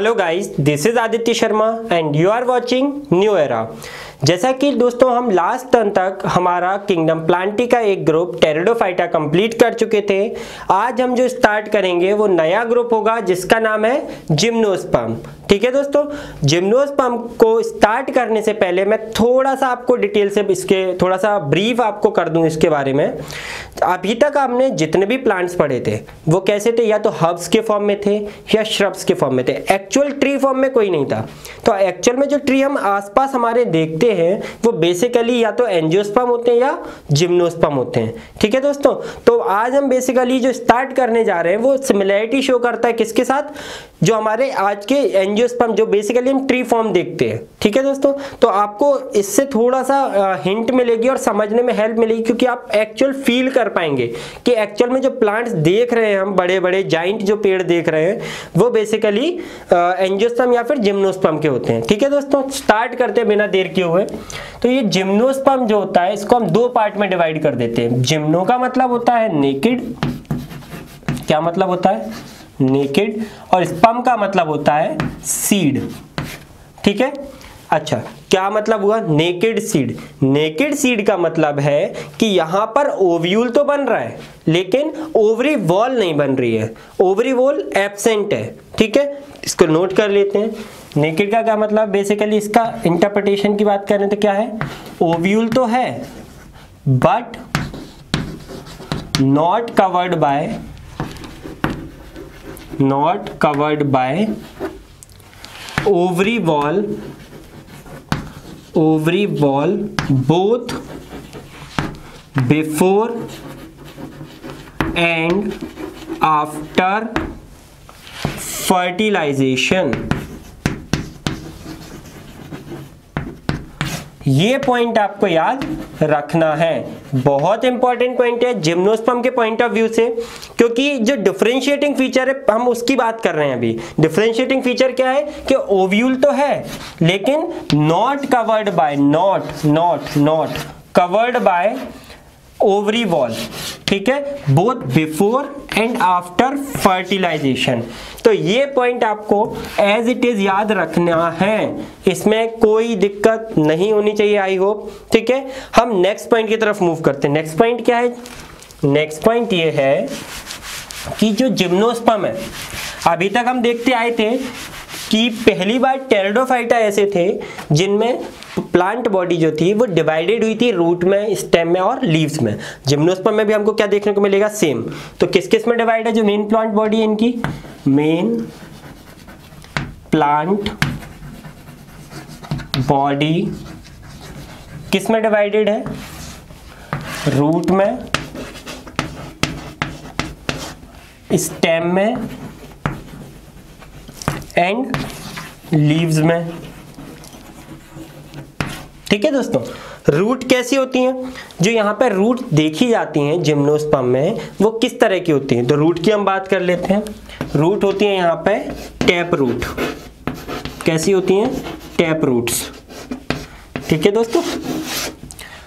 Hello guys this is Aditya Sharma and you are watching new era जैसा कि दोस्तों हम लास्ट टर्न तक हमारा किंगडम प्लांटी का एक ग्रुप टेरिडोफाइटा कंप्लीट कर चुके थे। आज हम जो स्टार्ट करेंगे वो नया ग्रुप होगा जिसका नाम है जिम्नोस्पम ठीक है दोस्तों? जिम्नोस्पम को स्टार्ट करने से पहले मैं थोड़ा सा आपको डिटेल से इसके, थोड़ा सा ब्रीफ आपको कर दूँ इसके बारे में। अभी तक हमने जितने भी प्लांट्स पढ़े थे, वो कैसे थे? या तो हर्ब्स के फॉर्म में थे या श्रब्स के फॉर्म में थे। एक्चुअल ट्री फॉर्म में कोई नहीं था। तो एक्चुअल में जो ट्री हम आसपास हमारे देखते हैं, वो बेसिकली या तो एंजियोस्पम होते हैं या जिम्नोस्पम होते हैं। ठीक है दोस्तों? तो आज हम बेसिकली जो स्टार्ट करने जा रहे हैं, वो सिमिलैरिटी शो करता है किसके साथ? जो हमारे आज के एंजियोस्पम जो बेसिकली हम ट्री फॉर्म देखते हैं। ठीक है दोस्तों? तो आपको इससे थोड़ा सा हिंट मिलेगी और समझने में हेल्प मिलेगी क्योंकि आप एक्चुअल फील कर पाएँगे कि एक्चुअल में जो प्लांट्स देख रहे हैं हम बड़े बड़े जाइंट जो पेड़ देख रहे हैं, वो बेसिकली एंजियोस्पम या फिर जिम्नोस्पर्म के होते हैं। ठीक है दोस्तों? स्टार्ट करते हैं बिना देर किए हुए। तो ये जिम्नोस्पर्म जो होता है, इसको हम दो पार्ट में डिवाइड कर देते हैं। जिम्नो का मतलब होता है नेकेड क्या मतलब होता है? नेकेड और स्पम का मतलब होता है सीड ठीक है? अच्छा क्या मतलब हुआ? नेकेड सीड नेकेड सीड का मतलब है कि यहाँ पर ओव्यूल तो बन रहा है, लेकिन ओवरी वॉल नहीं बन रही है। ओवरी वॉल एबसेंट है, ठीक है? इसको नोट कर लेते हैं। नेकेड का क्या मतलब? बेसिकली इसका इंटरप्रिटेशन की बात करें तो क्या है? ओव्यूल तो है but not covered by not covered by ovary wall ovary wall both before and after fertilization ये पॉइंट आपको याद रखना है। बहुत इंपॉर्टेंट पॉइंट है जिम्नोस्पम के पॉइंट ऑफ़ व्यू से, क्योंकि जो डिफरेंशिएटिंग फीचर है, हम उसकी बात कर रहे हैं अभी। डिफरेंशिएटिंग फीचर क्या है कि ओव्यूल तो है, लेकिन not covered by not not not covered by ovary wall ठीक है? Both before and after fertilization तो ये पॉइंट आपको एज इट इज़ याद रखना है। इसमें कोई दिक्कत नहीं होनी चाहिए आई होप ठीक है? हम नेक्स्ट पॉइंट की तरफ़ मूव करते हैं। नेक्स्ट पॉइंट क्या है? नेक्स्ट पॉइंट ये है कि जो जिम्नोस्पम है, अभी तक हम देखते आए थे कि पहली बार टेरिडोफाइटा ऐसे थे जिनमें प्लांट बॉडी जो थी, वो डिवाइडेड हुई थी रूट में स्टेम में और लीव्स में। जिम्नोस्पम में भी हमको क्या देखने को मिलेगा? सेम तो किस किसमें डिवाइड है जो मेन प्लांट बॉडी है इनकी? मेन प्लांट बॉडी किसमें डिवाइडेड है? रूट में स्टेम में एंड लीव्स में। ठीक है दोस्तों? रूट कैसी होती हैं? जो यहाँ पे रूट देखी जाती हैं जिम्नोस्पम में, वो किस तरह की होती हैं? तो रूट की हम बात कर लेते हैं। रूट होती हैं यहाँ पे टैप रूट कैसी होती हैं? टैप रूट्स ठीक है दोस्तों?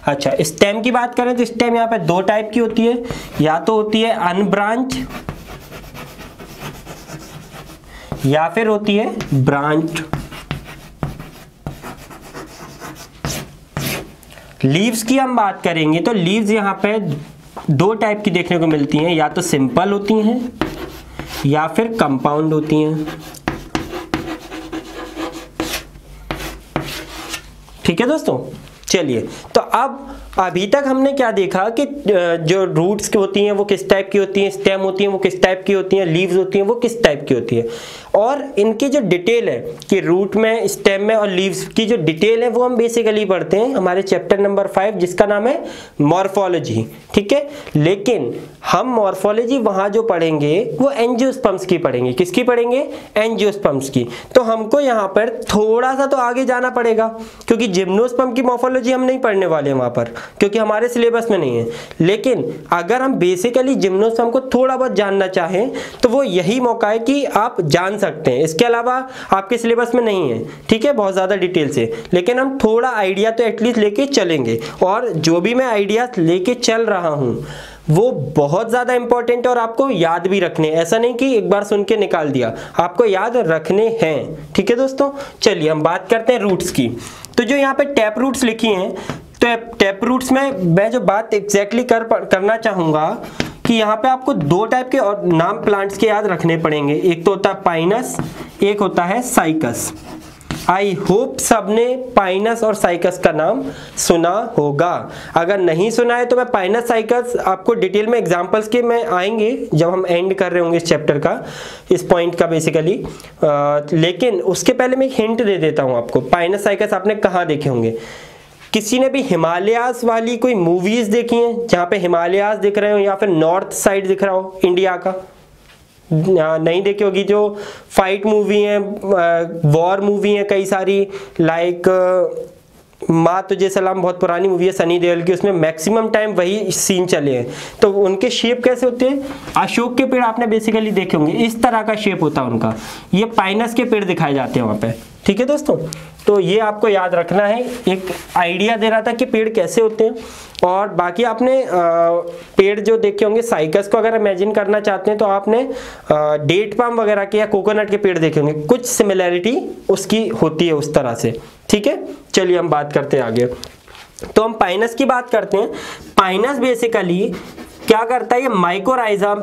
अच्छा स्टेम की बात करें तो स्टेम यहाँ पे दो टाइप की होती है। या तो होती है अनब्रांच या फिर होती है ब्रांच लीव्स की हम बात करेंगे तो लीव्स यहाँ पे दो टाइप की देखने को मिलती हैं, या तो सिंपल होती हैं, या फिर कंपाउंड होती हैं। ठीक है दोस्तों? चलिए तो अब अभी तक हमने क्या देखा कि जो रूट्स की होती हैं, वो किस टाइप की होती हैं स्टेम होती हैं, वो किस टाइप की होती हैं लीव्स होती हैं, वो किस टाइप की होती है? और इनकी जो डिटेल है कि रूट में स्टेम में और लीव्स की जो डिटेल है, वो हम बेसिकली पढ़ते हैं हमारे चैप्टर नंबर फाइव जिसका नाम है मॉर्फोलॉजी ठीक है? लेकिन हम मॉर्फोलॉजी वहाँ जो पढ़ेंगे, वो एंजियोस्पम्स की पढ़ेंगे। किसकी पढ़ेंगे? एंजियोस्पम्स की। तो हमको यहाँ पर थोड़ा सा तो आगे जाना पड़ेगा, क्योंकि जिम्नोस्पम की मॉर्फोलॉजी हम नहीं पढ़ने वाले हैं वहाँ पर। क्योंकि हमारे सिलेबस में नहीं है। लेकिन अगर हम बेसिकली जिम्नोस्पम को थोड़ा बहुत जानना चाहें तो वो यही मौका है कि आप जान सकते हैं। इसके अलावा आपके सिलेबस में नहीं है, ठीक है? बहुत ज़्यादा डिटेल से। लेकिन हम थोड़ा आइडिया तो एटलीस्ट लेके चलेंगे। और जो भी मैं आइडिया लेके चल रहा हूँ, वो बहुत ज़्यादा इंपॉर्टेंट और आपको याद भी रखने ऐसा नहीं कि एक बार सुन के निकाल दिया। आपको याद रखने हैं, ठीक है दोस्तों? चलिए हम बात करते हैं रूट्स की। तो जो यहाँ पे टैप रूट्स लिखी हैं तो टैप रूट्स में मैं जो बात एग्जैक्टली कर करना चाहूँगा कि यहाँ पे आपको दो टाइप के और नाम प्लांट्स के याद रखने पड़ेंगे। एक तो होता है पाइनस एक होता है साइकस आई होप सबने पाइनस और साइकस का नाम सुना होगा। अगर नहीं सुना है तो मैं पाइनस साइकस आपको डिटेल में एग्जांपल्स के मैं आएँगे जब हम एंड कर रहे होंगे इस चैप्टर का, इस पॉइंट का बेसिकली लेकिन उसके पहले मैं हिंट दे देता हूँ आपको। पाइनस साइकस आपने कहाँ देखे होंगे? किसी ने भी हिमालयास वाली कोई मूवीज़ देखी है, जहाँ पे हिमालयास दिख रहे हो या फिर नॉर्थ साइड दिख रहा हो इंडिया का? नहीं देखी होगी जो फाइट मूवी है वॉर मूवी है कई सारी लाइक माँ तुझे सलाम बहुत पुरानी मूवी है, सनी देओल की, उसमें मैक्सिमम टाइम वही सीन चले हैं। तो उनके शेप कैसे होते हैं? अशोक के पेड़ आपने बेसिकली देखे होंगे, इस तरह का शेप होता है उनका। ये पाइनस के पेड़ दिखाए जाते हैं वहाँ पे। ठीक है दोस्तों? तो ये आपको याद रखना है, एक आइडिया दे रहा था कि पेड़ कैसे होते हैं। और बाकी आपने पेड़ जो देखे होंगे साइकस को अगर इमेजिन करना चाहते हैं तो आपने डेट पाम वगैरह के या कोकोनट के पेड़ देखे होंगे। कुछ सिमिलैरिटी उसकी होती है उस तरह से। ठीक है? चलिए हम बात करते हैं आगे। तो हम पाइनस की बात करते हैं। पाइनस बेसिकली क्या करता है? ये माइकोराइजा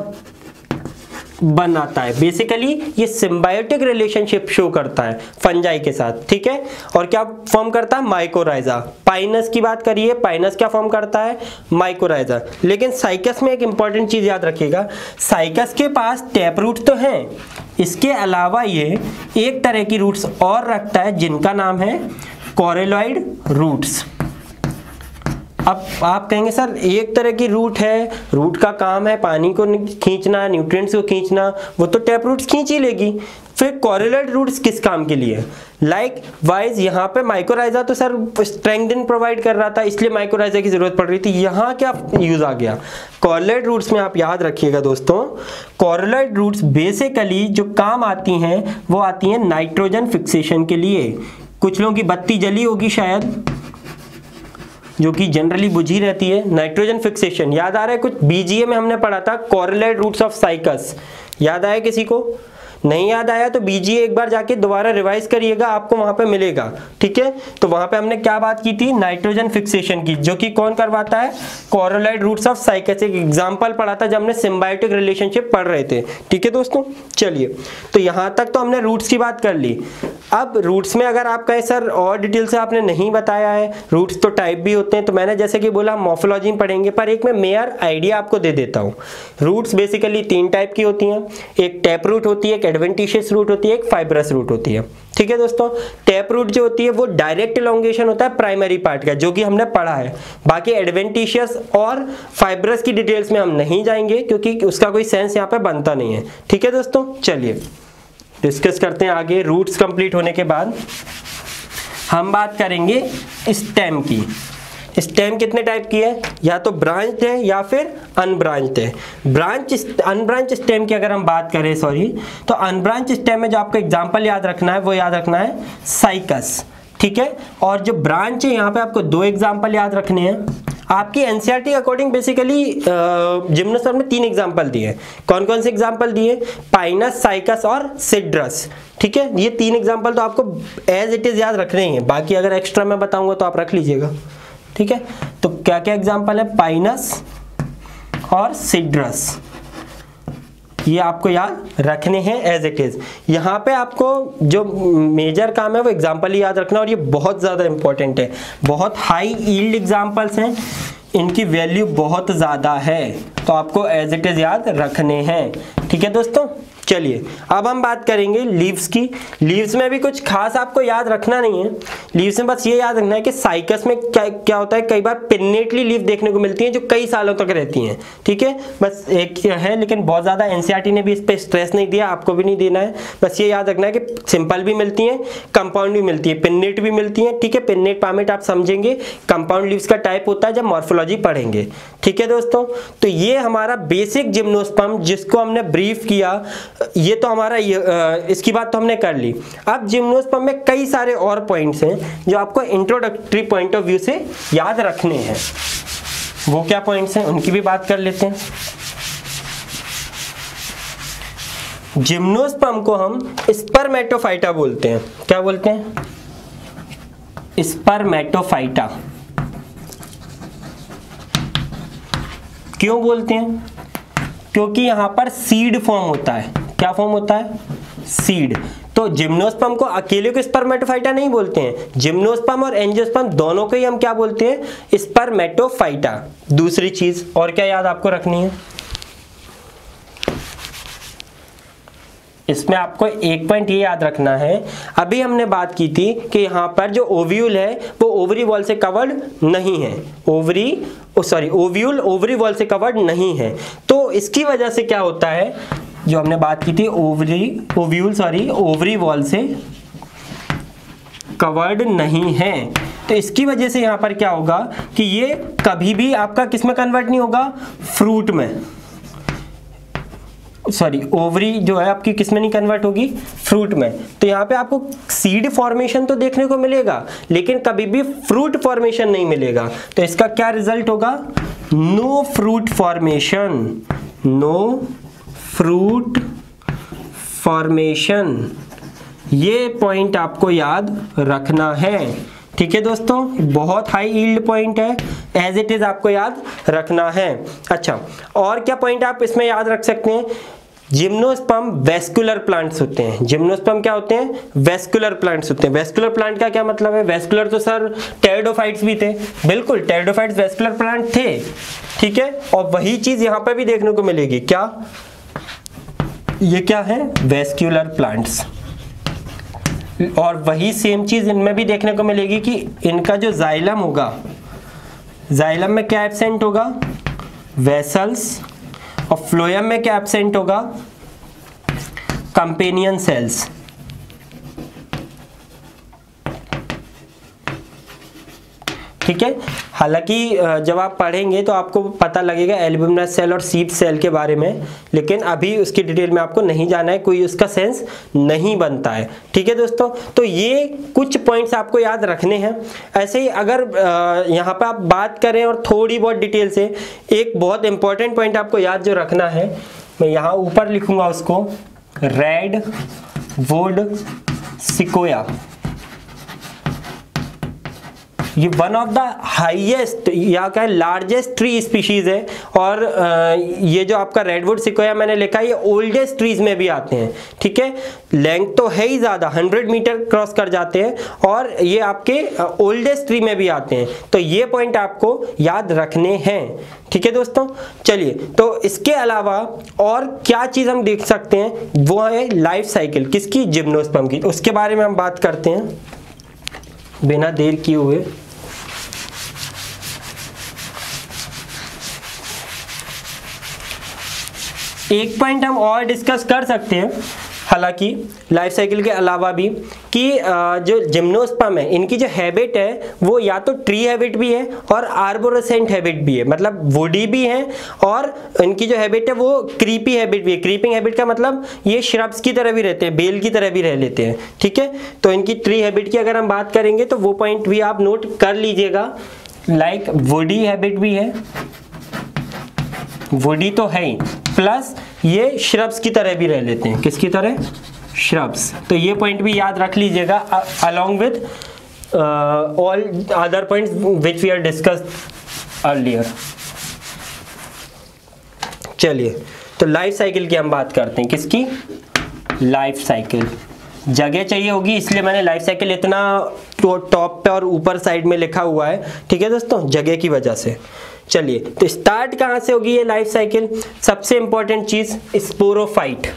बनाता है। बेसिकली ये सिम्बायोटिक रिलेशनशिप शो करता है फंजाई के साथ, ठीक है? और क्या फॉर्म करता है? माइकोराइजा पाइनस की बात करिए। पाइनस क्या फॉर्म करता है? माइकोराइजा लेकिन साइकस में एक इंपॉर्टेंट चीज़ याद रखिएगा। साइकस के पास टैप रूट तो है। इसके अलावा ये एक तरह की रूट्स और रखता है, जिनका नाम है कॉरेलॉइड रूट्स अब आप कहेंगे, सर, एक तरह की रूट है रूट का काम है पानी को खींचना न्यूट्रिएंट्स को खींचना, वो तो टैप रूट्स खींच ही लेगी। फिर कॉरिलेट रूट्स किस काम के लिए? लाइक वाइज यहाँ पे माइक्रोराइजा तो सर स्ट्रेंथन प्रोवाइड कर रहा था, इसलिए माइक्रोराइजा की ज़रूरत पड़ रही थी। यहाँ क्या यूज़ आ गया? कॉरिलेट रूट्स में आप याद रखिएगा दोस्तों कॉरिलेट रूट्स बेसिकली जो काम आती हैं, वो आती हैं नाइट्रोजन फिक्सेशन के लिए। कुछ लोगों की बत्ती जली होगी शायद। जो कि जनरली बुझी रहती है नाइट्रोजन फिक्सेशन याद आ रहा है कुछ? बीजीए में हमने पढ़ा था कॉरलेट रूट्स ऑफ़ साइकस याद आया किसी को? नहीं याद आया तो बीजीए एक बार जाके दोबारा रिवाइज करिएगा, आपको वहाँ पे मिलेगा। ठीक है? तो वहाँ पे हमने क्या बात की थी? नाइट्रोजन फिक्सेशन की, जो कि कौन करवाता है? कोरोलाइड रूट्स ऑफ़ साइकस एक एग्जांपल पढ़ा था जब हमने सिम्बायोटिक रिलेशनशिप पढ़ रहे थे। ठीक है दोस्तों? चलिए तो यहाँ तक तो हमने रूट्स की बात कर ली। अब रूट्स में अगर आप कहें, सर, और डिटेल से आपने नहीं बताया है। रूट्स तो टाइप भी होते हैं तो मैंने जैसे कि बोला मॉफोलॉजी पढ़ेंगे, पर एक मैं मेयर आइडिया आपको दे देता हूँ। रूट्स बेसिकली तीन टाइप की होती हैं। एक टैप रूट होती है, एक एडवेंटिशियस रूट होती है, एक फाइब्रस रूट होती है। ठीक है दोस्तों? टैप रूट जो होती है, वो डायरेक्ट इलोंगेशन होता है प्राइमरी पार्ट का, जो कि हमने पढ़ा है। बाकी एडवेंटिशियस और फाइब्रस की डिटेल्स में हम नहीं जाएँगे, क्योंकि उसका कोई सेंस यहाँ पे बनता नहीं है। ठीक है दोस्तों? चलिए डिस्कस करते हैं आगे रूट्स कंप्लीट होने के बाद। हम बात करेंगे स्टेम की। स्टेम कितने टाइप की है? या तो ब्रांच है या फिर अनब्रांच है। ब्रांच अनब्रांच स्टेम की अगर हम बात करें सॉरी तो अनब्रांच स्टेम में जो आपको एग्जांपल याद रखना है, वो याद रखना है साइकस ठीक है? और जो ब्रांच है, यहाँ पे आपको दो एग्ज़ाम्पल याद रखने हैं। आपकी एनसीईआरटी के अकॉर्डिंग बेसिकली जिम्नोस्पर में तीन एग्ज़ाम्पल दिए कौन कौन से एग्ज़ाम्पल दिए? पाइनस साइकस और सिड्रस ठीक है? ये तीन एग्ज़ाम्पल तो आपको एज इट इज़ याद रखने है बाकी अगर एक्स्ट्रा मैं बताऊँगा तो आप रख लीजिएगा। ठीक है? तो क्या क्या एग्ज़ाम्पल है? पाइनस और सिड्रस ये आपको याद रखने हैं एज इट इज़ यहाँ पे आपको जो मेजर काम है, वो एग्ज़ाम्पल याद रखना और ये बहुत ज़्यादा इंपॉर्टेंट है। बहुत हाई ईल्ड एग्जाम्पल्स हैं। इनकी वैल्यू बहुत ज़्यादा है। तो आपको एज इट इज़ याद रखने हैं। ठीक है दोस्तों? चलिए, अब हम बात करेंगे लीव्स की। लीव्स में भी कुछ खास आपको याद रखना नहीं है। लीव्स में बस ये याद रखना है कि साइकस में क्या क्या होता है, कई बार पिन्नेटली लीव देखने को मिलती है जो कई सालों तक रहती हैं, ठीक है? बस एक है, लेकिन बहुत ज़्यादा एनसीईआरटी ने भी इस पर स्ट्रेस नहीं दिया, आपको भी नहीं देना है। बस ये याद रखना है कि सिंपल भी मिलती है कंपाउंड भी मिलती है पिन्नेट भी मिलती है, ठीक है? पिन्नेट पामेट आप समझेंगे कंपाउंड लीव्स का टाइप होता है जब मॉर्फोलॉजी पढ़ेंगे, ठीक है दोस्तों? तो ये हमारा बेसिक जिम्नोस्पम जिसको हमने ब्रीफ किया ये तो हमारा ये, इसकी बात तो हमने कर ली। अब जिम्नोस्पम में कई सारे और पॉइंट्स हैं जो आपको इंट्रोडक्टरी पॉइंट ऑफ़ व्यू से याद रखने हैं। वो क्या पॉइंट्स हैं? उनकी भी बात कर लेते हैं। जिम्नोस्पर्म को हम स्पर्मेटोफाइटा बोलते हैं। क्या बोलते हैं? स्पर्मेटोफाइटा क्यों बोलते हैं? क्योंकि यहाँ पर सीड फॉर्म होता है। क्या फॉर्म होता है? सीड तो जिम्नोस्पम को अकेले को स्पर्मेटोफाइटा नहीं बोलते हैं। जिम्नोस्पम और एंजियोस्पम दोनों को ही हम क्या बोलते हैं? स्पर्मेटोफाइटा दूसरी चीज़ और क्या याद आपको रखनी है? इसमें आपको एक पॉइंट ये याद रखना है। अभी हमने बात की थी कि यहाँ पर जो ओव्यूल है, वो ओवरी वॉल से कवर्ड नहीं है। Ovary sorry ovule ovary wall से कवर्ड नहीं है। तो इसकी वजह से क्या होता है? जो हमने बात की थी ovary ovule sorry ovary wall से कवर्ड नहीं है। तो इसकी वजह से यहाँ पर क्या होगा कि ये कभी भी आपका किसमें कन्वर्ट नहीं होगा? फ्रूट में। सॉरी ओवरी जो है आपकी किसमें नहीं कन्वर्ट होगी? फ्रूट में। तो यहाँ पे आपको सीड फॉर्मेशन तो देखने को मिलेगा, लेकिन कभी भी फ्रूट फॉर्मेशन नहीं मिलेगा। तो इसका क्या रिज़ल्ट होगा? No fruit formation no fruit formation. ये पॉइंट आपको याद रखना है। ठीक है दोस्तों? बहुत हाई ईल्ड पॉइंट है। एज इट इज़ आपको याद रखना है। अच्छा और क्या पॉइंट आप इसमें याद रख सकते हैं? जिम्नोस्पम वेस्कुलर प्लांट्स होते हैं। जिम्नोस्पम क्या होते हैं? वेस्कुलर प्लांट्स होते हैं। वेस्कुलर प्लांट का क्या मतलब है? वेस्कुलर तो सर टेरिडोफाइट्स भी थे। बिल्कुल टेरिडोफाइट्स वेस्कुलर प्लांट थे। ठीक है? और वही चीज़ यहाँ पर भी देखने को मिलेगी। क्या? ये क्या है? वेस्कुलर प्लांट्स और वही सेम चीज़ इनमें भी देखने को मिलेगी कि इनका जो जाइलम होगा जाइलम में क्या एबसेंट होगा? वेसल्स और फ्लोयम में क्या एबसेंट होगा? कंपेनियन सेल्स ठीक है? हालाँकि जब आप पढ़ेंगे तो आपको पता लगेगा एल्बुमिनस सेल और सीप सेल के बारे में, लेकिन अभी उसकी डिटेल में आपको नहीं जाना है, कोई उसका सेंस नहीं बनता है। ठीक है दोस्तों? तो ये कुछ पॉइंट्स आपको याद रखने हैं। ऐसे ही अगर यहाँ पर आप बात करें और थोड़ी बहुत डिटेल से, एक बहुत इंपॉर्टेंट पॉइंट आपको याद जो रखना है, मैं यहाँ ऊपर लिखूँगा उसको, रेड वुड सिकोया। ये वन ऑफ़ द हाईएस्ट या क्या लार्जेस्ट ट्री स्पीशीज है और ये जो आपका रेडवुड सिकोया मैंने लिखा ये ओल्डेस्ट ट्रीज में भी आते हैं, ठीक है? लेंथ तो है ही ज़्यादा 100 मीटर क्रॉस कर जाते हैं और ये आपके ओल्डेस्ट ट्री में भी आते हैं। तो ये पॉइंट आपको याद रखने हैं, ठीक है दोस्तों? चलिए तो इसके अलावा और क्या चीज़ हम देख सकते हैं? वो है लाइफ साइकिल किसकी? जिम्नोस्पम की। उसके बारे में हम बात करते हैं। बिना देर किए हुए। एक पॉइंट हम और डिस्कस कर सकते हैं। हालाँकि लाइफ साइकिल के अलावा भी कि जो जिम्नोस्पम है, इनकी जो हैबिट है, वो या तो ट्री हैबिट भी है और आर्बोरोसेंट हैबिट भी है। मतलब वुडी भी है और इनकी जो हैबिट है, वो क्रीपी हैबिट भी है। क्रीपिंग हैबिट का मतलब ये श्रब्स की तरह भी रहते हैं बेल की तरह भी रह लेते हैं, ठीक है? तो इनकी ट्री हैबिट की अगर हम बात करेंगे तो वो पॉइंट भी आप नोट कर लीजिएगा। लाइक वुडी हैबिट भी है वुडी तो है ही। प्लस ये श्रब्स की तरह भी रह लेते हैं। किसकी तरह? श्रब्स। तो ये पॉइंट भी याद रख लीजिएगा along with all other points which we are discuss earlier चलिए तो लाइफ साइकिल की हम बात करते हैं। किसकी? लाइफ साइकिल जगह चाहिए होगी, इसलिए मैंने लाइफ साइकिल इतना टॉप पे और ऊपर साइड में लिखा हुआ है। ठीक है दोस्तों? जगह की वजह से। चलिए तो स्टार्ट कहाँ से होगी ये लाइफ साइकिल सबसे इंपॉर्टेंट चीज़ स्पोरोफाइट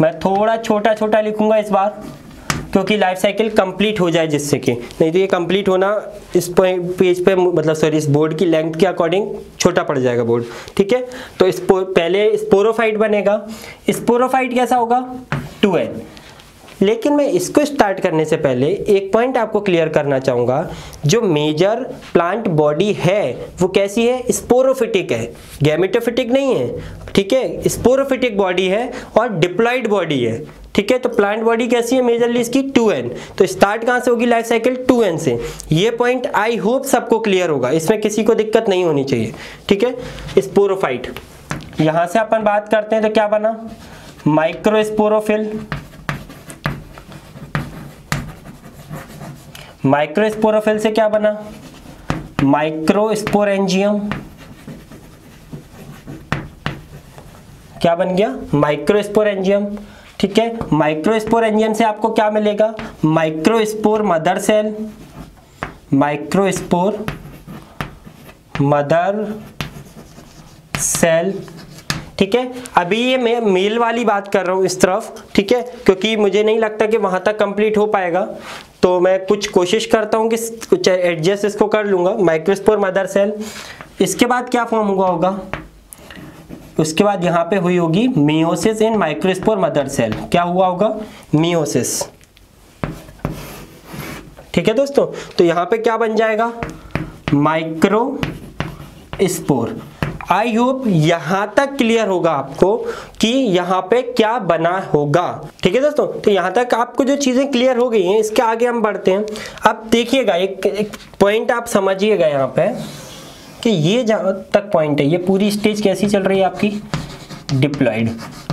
मैं थोड़ा छोटा छोटा लिखूँगा इस बार, क्योंकि लाइफ साइकिल कंप्लीट हो जाए जिससे कि। नहीं तो ये कंप्लीट होना इस पेज पे मतलब सॉरी इस बोर्ड की लेंथ के अकॉर्डिंग छोटा पड़ जाएगा बोर्ड ठीक है? तो इस पहले स्पोरोफाइट बनेगा। स्पोरोफाइट कैसा होगा? टू एन लेकिन मैं इसको स्टार्ट करने से पहले एक पॉइंट आपको क्लियर करना चाहूँगा। जो मेजर प्लांट बॉडी है, वो कैसी है? स्पोरोफिटिक है। गैमेटोफिटिक नहीं है, ठीक है? स्पोरोफिटिक बॉडी है और डिप्लॉइड बॉडी है, ठीक है? तो प्लांट बॉडी कैसी है मेजरली इसकी? टू एन तो स्टार्ट कहाँ से होगी लाइफ साइकिल टू एन से। ये पॉइंट आई होप सबको क्लियर होगा। इसमें किसी को दिक्कत नहीं होनी चाहिए, ठीक है? स्पोरोफाइट यहाँ से अपन बात करते हैं तो क्या बना? माइक्रोस्पोरोफिल माइक्रोस्पोरोफिल से क्या बना? माइक्रोस्पोरेंजियम। क्या बन गया? माइक्रोस्पोरेंजियम। ठीक है? माइक्रोस्पोरेंजियम से आपको क्या मिलेगा? Microspore mother cell. Microspore mother cell ठीक है? अभी ये मैं मेल वाली बात कर रहा हूँ इस तरफ़, ठीक है? क्योंकि मुझे नहीं लगता कि वहाँ तक कंप्लीट हो पाएगा। तो मैं कुछ कोशिश करता हूँ कि एडजस्ट इसको कर लूँगा। माइक्रोस्पोर मदर सेल इसके बाद क्या फॉर्म हुआ होगा? उसके बाद यहाँ पे हुई होगी meiosis in microspore mother cell क्या हुआ होगा? मियोसिस ठीक है दोस्तों? तो यहाँ पे क्या बन जाएगा? माइक्रो स्पोर आई होप यहाँ तक क्लियर होगा आपको कि यहाँ पे क्या बना होगा। ठीक है दोस्तों? तो यहाँ तक आपको जो चीज़ें क्लियर हो गई हैं इसके आगे हम बढ़ते हैं। अब देखिएगा एक, एक पॉइंट आप समझिएगा यहाँ पे कि ये जहाँ तक पॉइंट है ये पूरी स्टेज कैसी चल रही है आपकी? डिप्लॉइड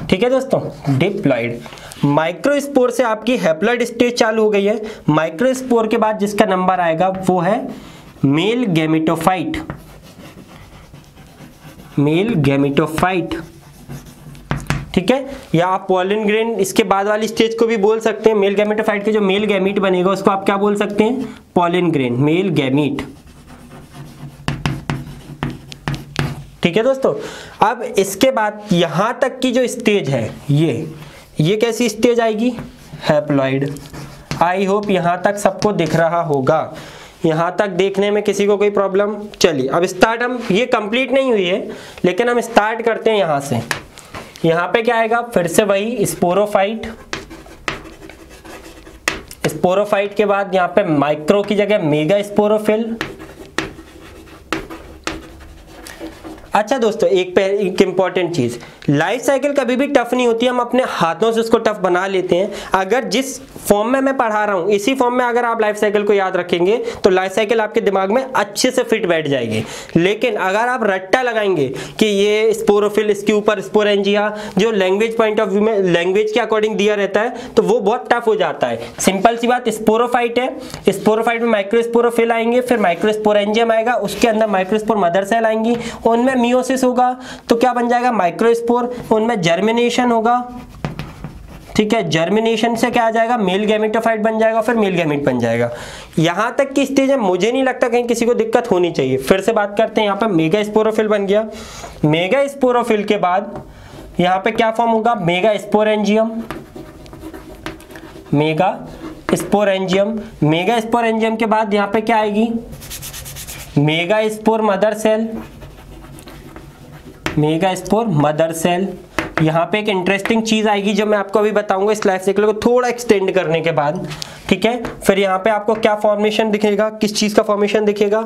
ठीक है दोस्तों? डिप्लॉइड माइक्रोस्पोर से आपकी हैप्लॉइड स्टेज चालू हो गई है। माइक्रोस्पोर के बाद जिसका नंबर आएगा वो है मेल गेमिटोफाइट मेल गैमिटोफाइट ठीक है? या आप पॉलिन ग्रेन इसके बाद वाली स्टेज को भी बोल सकते हैं। मेल गैमिटोफाइट के जो मेल गैमीट बनेगा, उसको आप क्या बोल सकते हैं? पॉलिन ग्रेन मेल गैमीट ठीक है दोस्तों? अब इसके बाद यहाँ तक की जो स्टेज है, ये ये कैसी स्टेज आएगी? हैप्लॉइड आई होप यहाँ तक सबको दिख रहा होगा। यहाँ तक देखने में किसी को कोई प्रॉब्लम चलिए, अब स्टार्ट हम, ये कंप्लीट नहीं हुई है, लेकिन हम स्टार्ट करते हैं यहाँ से। यहाँ पे क्या आएगा? फिर से वही स्पोरोफाइट स्पोरोफाइट के बाद यहाँ पे माइक्रो की जगह मेगा स्पोरोफिल अच्छा दोस्तों, एक एक इंपॉर्टेंट चीज़। लाइफ साइकिल कभी भी टफ नहीं होती, हम अपने हाथों से उसको टफ बना लेते हैं। अगर जिस फॉर्म में मैं पढ़ा रहा हूँ, इसी फॉर्म में अगर आप लाइफ साइकिल को याद रखेंगे तो लाइफ साइकिल आपके दिमाग में अच्छे से फिट बैठ जाएगी। लेकिन अगर आप रट्टा लगाएँगे कि ये स्पोरोफिल इसके ऊपर स्पोरेंजिया जो लैंग्वेज पॉइंट ऑफ़ व्यू में लैंग्वेज के अकॉर्डिंग दिया रहता है तो वो बहुत टफ हो जाता है। सिंपल सी बात स्पोरोफाइट है। स्पोरोफाइट में माइक्रोस्पोरोफिल आएँगे, फिर माइक्रोस्पोरेंजियम आएगा, उसके अंदर माइक्रोस्पोर मदर सेल आएँगी, उनमें मियोसिस होगा तो क्या बन जाएगा? माइक्रोस्पोर उनमें जर्मिनेशन होगा। ठीक है? जर्मिनेशन से क्या आ जाएगा? मेल गैमेटोफाइट बन जाएगा, फिर मेल गैमेट बन जाएगा। यहाँ तक की स्टेज है, मुझे नहीं लगता कहीं किसी को दिक्कत होनी चाहिए। फिर से बात करते हैं, यहाँ पे मेगा स्पोरोफिल बन गया। मेगा स्पोरोफिल के बाद यहाँ पे क्या फॉर्म होगा? Mega sporangium mega sporangium mega sporangium के बाद यहाँ पे क्या आएगी? Mega spore mother cell mega spore mother cell. यहाँ पे एक इंटरेस्टिंग चीज़ आएगी जो मैं आपको अभी बताऊँगा इस लाइफ साइकिल को थोड़ा एक्सटेंड करने के बाद, ठीक है? फिर यहाँ पे आपको क्या फॉर्मेशन दिखेगा, किस चीज़ का फॉर्मेशन दिखेगा?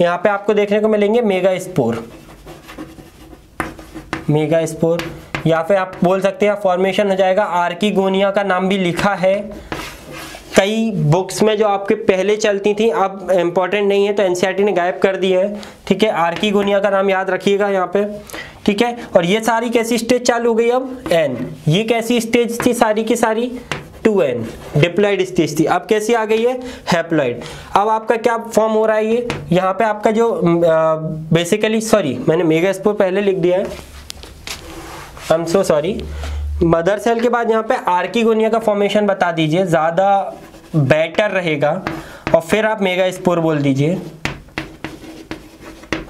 यहाँ पे आपको देखने को मिलेंगे मेगा स्पोर। मेगा स्पोर, या फिर आप बोल सकते हैं फॉर्मेशन हो जाएगा। आर्कीगोनिया का नाम भी लिखा है। कई बुक्स में जो आपके पहले चलती थी, अब इम्पोर्टेंट नहीं है तो एनसीईआरटी ने गायब कर दिया है, ठीक है? आर्कीगोनिया का नाम याद रखिएगा यहाँ पे। ठीक है? और ये सारी कैसी स्टेज चालू हो गई अब? एन ये कैसी स्टेज थी सारी की सारी? टू एन डिप्लॉइड स्टेज थी। अब कैसी आ गई है? हैप्लॉइड अब आपका क्या फॉर्म हो रहा है ये? यहाँ पे आपका जो बेसिकली सॉरी मैंने मेगा स्पोर पहले लिख दिया है। I am so sorry mother cell के बाद यहाँ पे आर्किगोनिया का फॉर्मेशन बता दीजिए। ज़्यादा बेटर रहेगा। और फिर आप मेगा स्पोर बोल दीजिए।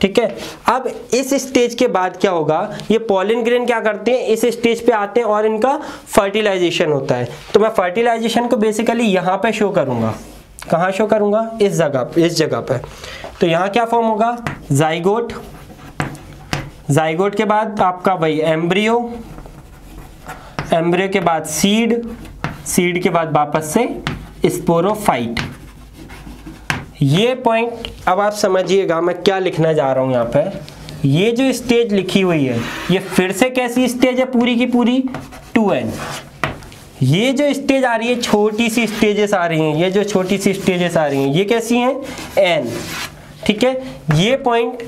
ठीक है? अब इस स्टेज के बाद क्या होगा? ये पॉलिन ग्रेन क्या करते हैं? इस स्टेज पे आते हैं और इनका फर्टिलाइजेशन होता है। तो मैं फर्टिलाइजेशन को बेसिकली यहाँ पे शो करूँगा। कहाँ शो करूँगा? इस जगह इस जगह पर तो यहाँ क्या फॉर्म होगा? जाइगोट जाइगोट के बाद आपका भाई एम्ब्रियो एम्ब्रियो के बाद सीड सीड के बाद वापस से स्पोरोफाइट ये पॉइंट अब आप समझिएगा मैं क्या लिखना जा रहा हूँ यहाँ पर ये जो स्टेज लिखी हुई है, ये फिर से कैसी स्टेज है पूरी की पूरी? टू एन ये जो स्टेज आ रही है, छोटी सी स्टेजेस आ रही हैं। ये जो छोटी सी स्टेजेस आ रही हैं, ये कैसी हैं? एन ठीक है? ये पॉइंट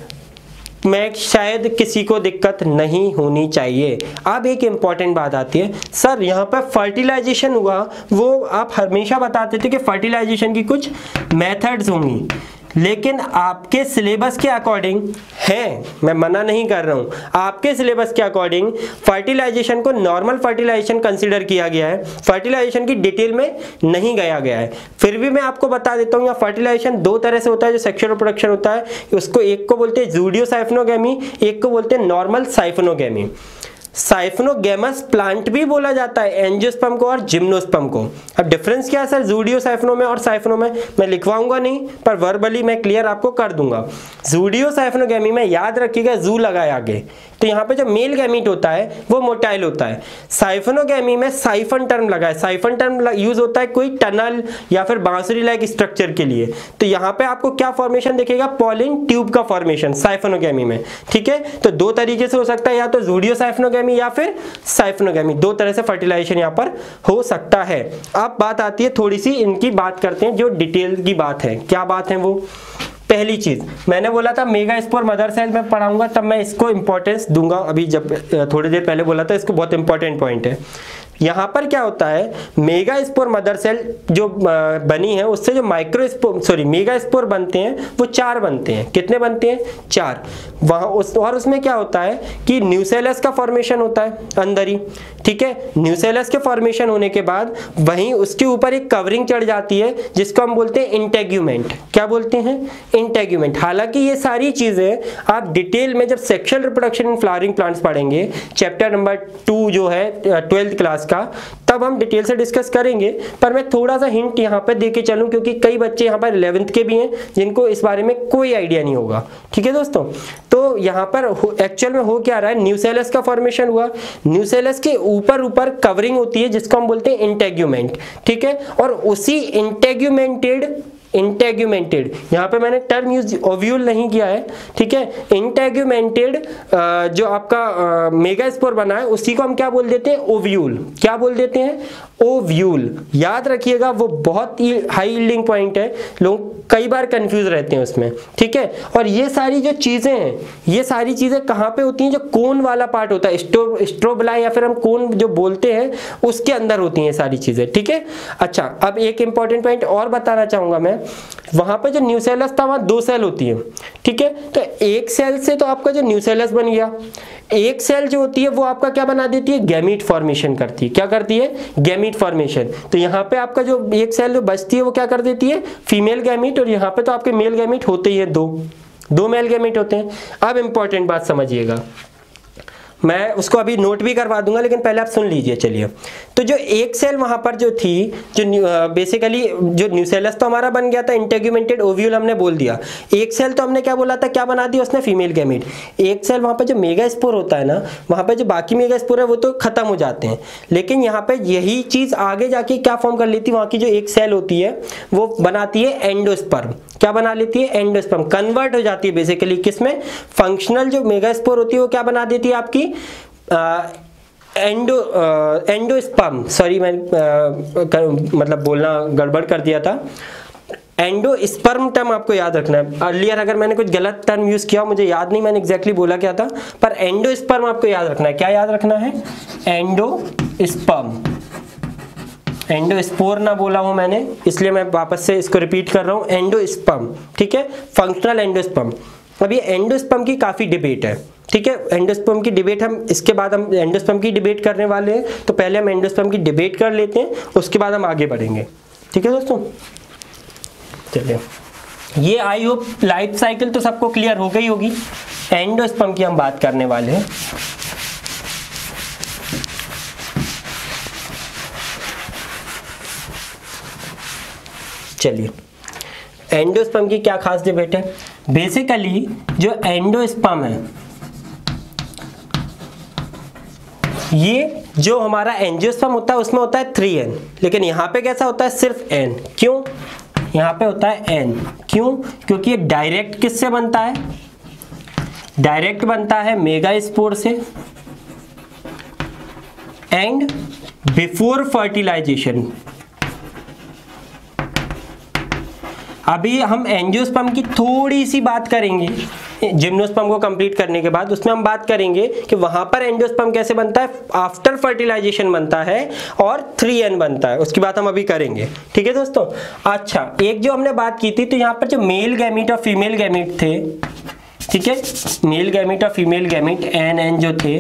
में शायद किसी को दिक्कत नहीं होनी चाहिए। अब एक इंपॉर्टेंट बात आती है। सर, यहाँ पर फर्टिलाइजेशन हुआ, वो आप हमेशा बताते थे कि फर्टिलाइजेशन की कुछ मेथड्स होंगी। लेकिन आपके सिलेबस के अकॉर्डिंग है। मैं मना नहीं कर रहा हूँ। आपके सिलेबस के अकॉर्डिंग फर्टिलाइजेशन को नॉर्मल फर्टिलाइजेशन कंसीडर किया गया है। फर्टिलाइजेशन की डिटेल में नहीं गया गया है। फिर भी मैं आपको बता देता हूँ, यहाँ फर्टिलाइजेशन दो तरह से होता है, जो सेक्शुअल प्रोडक्शन होता है, उसको एक को बोलते हैं जूडियो साइफनोगेमी एक को बोलते हैं नॉर्मल साइफनोगेमी साइफनोगेमस प्लांट भी बोला जाता है, एंजियोस्पर्म को और जिम्नोस्पर्म को। अब डिफरेंस क्या है सर? जूडियो साइफनो में और साइफनो में? मैं लिखवाऊँगा नहीं, पर वर्बली मैं क्लियर आपको कर दूँगा। जूडियो साइफनोगेमी में याद रखिएगा जू लगाए आगे। तो यहाँ पे जो मेल गैमीट होता है, वो मोटाइल होता है। साइफनोगेमी में साइफन टर्म लगा है। साइफन टर्म यूज़ होता है कोई टनल या फिर बांसुरी लाइक स्ट्रक्चर के लिए। तो यहाँ पे आपको क्या फॉर्मेशन दिखेगा? पॉलिन ट्यूब का फॉर्मेशन साइफनोगेमी में। ठीक है? तो दो तरीके से हो सकता है। या तो जूडियो साइफनोगेमी या फिर साइफनोगेमी दो तरह से फर्टिलाइजेशन यहाँ पर हो सकता है। अब बात आती है थोड़ी सी इनकी बात करते हैं, जो डिटेल की बात है। क्या बात है वो? पहली चीज़। मैंने बोला था, मेगा स्पोर मदर सेल में पढ़ाऊँगा, तब मैं इसको इंपॉर्टेंस दूँगा। अभी जब थोड़ी देर पहले बोला था, इसको बहुत इंपॉर्टेंट पॉइंट है। यहाँ पर क्या होता है? मेगा स्पोर मदर सेल जो बनी है, उससे जो micro spore, sorry, mega spore बनते हैं, वो चार बनते हैं। कितने बनते हैं? चार। वहाँ उस, और उसमें क्या होता है कि न्यूसेलस का फॉर्मेशन होता है अंदर ही, ठीक है? न्यूसेलस के फॉर्मेशन होने के बाद वहीं उसके ऊपर एक कवरिंग चढ़ जाती है, जिसको हम बोलते हैं इंटेग्यूमेंट क्या बोलते हैं? इंटेग्यूमेंट हालाँकि ये सारी चीज़ें आप डिटेल में जब sexual reproduction in flowering plants पढ़ेंगे चैप्टर नंबर टू जो है ट्वेल्थ क्लास का, तब हम डिटेल से डिस्कस करेंगे। पर मैं थोड़ा सा हिंट यहाँ पर दे के चलूँ, क्योंकि कई बच्चे यहाँ पर इलेवेंथ के भी हैं, जिनको इस बारे में कोई आइडिया नहीं होगा। ठीक है दोस्तों? तो यहाँ पर एक्चुअल में हो क्या रहा है? न्यूसेलस का फॉर्मेशन हुआ। न्यूसेलस के ऊपर ऊपर कवरिंग होती है, जिसको हम बोलते हैं इंटेग्यूमेंट ठीक है? और उसी इंटेग्यूमेंटेड इंटेग्यूमेंटेड। यहाँ पे मैंने टर्म यूज़ ओव्यूल नहीं किया है, ठीक है? इंटेग्यूमेंटेड जो आपका मेगा स्पोर बना है, उसी को हम क्या बोल देते हैं? ओव्यूल क्या बोल देते हैं? ओव्यूल, याद रखिएगा, वो बहुत ही हाई इल्डिंग पॉइंट है, लोग कई बार कंफ्यूज रहते हैं उसमें, ठीक है? और ये सारी जो चीज़ें हैं, ये सारी चीज़ें कहाँ पे होती हैं? जो कोन वाला पार्ट होता है, स्टो स्ट्रोबलाई या फिर हम कोन जो बोलते हैं, उसके अंदर होती हैं सारी चीज़ें, ठीक है? अच्छा अब एक इंपॉर्टेंट पॉइंट और बताना चाहूँगा मैं। वहाँ पर जो न्यूसेलस था, वहाँ दो सेल होती है, ठीक है? तो एक सेल से तो आपका जो न्यूसेलस बन गया। एक सेल जो होती है, वो आपका क्या बना देती है? गैमीट फॉर्मेशन करती है। क्या करती है? गैमीट फॉर्मेशन तो यहाँ पे आपका जो एक सेल जो बचती है वो क्या कर देती है? फीमेल गैमिट और यहाँ पे तो आपके मेल गैमिट होते ही है दो। दो मेल गैमिट होते हैं। अब इंपॉर्टेंट बात समझिएगा। मैं उसको अभी नोट भी करवा दूँगा, लेकिन पहले आप सुन लीजिए, चलिए। तो जो एक सेल वहाँ पर जो थी, जो बेसिकली जो न्यूसेलस तो हमारा बन गया था इंटेग्यूमेंटेड ओव्यूल हमने बोल दिया। एक सेल तो हमने क्या बोला था, क्या बना दिया उसने? फीमेल गैमिट एक सेल वहाँ पर जो मेगा स्पोर होता है ना, वहाँ पर जो बाकी मेगा स्पोर है, वो तो खत्म हो जाते हैं। लेकिन यहाँ पे यही चीज़ आगे जाके क्या फॉर्म कर लेती है वहाँ की जो एक सेल होती है, वो बनाती है एंडोस्पर्म क्या बना लेती है? एंडोस्पर्म कन्वर्ट हो जाती है बेसिकली किसमें? फंक्शनल जो मेगा स्पोर होती है, वो क्या बना देती है आपकी? एंडो एंडोस्पर्म सॉरी मैं आ, मतलब बोलना गड़बड़ कर दिया था. एंडो स्पर्म टर्म आपको याद रखना है. अर्लियर अगर मैंने कुछ गलत टर्म यूज़ किया मुझे याद नहीं मैंने एग्जैक्टली बोला क्या था पर एंडो स्पर्म आपको याद रखना है. क्या याद रखना है? एंडो स्पर्म एंडोस्पोर ना बोला हूँ मैंने इसलिए मैं वापस से इसको रिपीट कर रहा हूँ. एंडोस्पम ठीक है? फंक्शनल एंडोस्पम अब ये एंडोस्पम की काफ़ी डिबेट है, ठीक है? एंडोस्पम की डिबेट हम, इसके बाद हम एंडोस्पम की डिबेट करने वाले हैं। तो पहले हम एंडोस्पम की डिबेट कर लेते हैं, उसके बाद हम आगे बढ़ेंगे, ठीक है दोस्तों? चलिए। ये आई होप लाइफ साइकिल तो सबको क्लियर हो गई होगी। एंडोस्पम की हम बात करने वाले हैं। चलिए। एंडोस्पम की क्या खास डिबेट है? बेसिकली जो एंडोस्पम है, ये जो हमारा एंजियोस्पम होता है, उसमें होता है थ्री एन लेकिन यहाँ पे कैसा होता है? सिर्फ़ एन क्यों? यहाँ पे होता है एन क्यों? क्योंकि ये डायरेक्ट किससे बनता है? डायरेक्ट बनता है मेगा स्पोर से. एंड बिफोर फर्टिलाइजेशन अभी हम एंजियोस्पर्म की थोड़ी सी बात करेंगे। जिम्नोस्पर्म को कंप्लीट करने के बाद उसमें हम बात करेंगे कि वहाँ पर एंजियोस्पर्म कैसे बनता है आफ्टर फर्टिलाइजेशन बनता है और थ्री एन बनता है। उसकी बात हम अभी करेंगे। ठीक है दोस्तों? अच्छा एक जो हमने बात की थी तो यहाँ पर जो मेल गैमिट और फीमेल गैमिट थे ठीक है? मेल गैमिट और फीमेल गैमिट एन एन जो थे,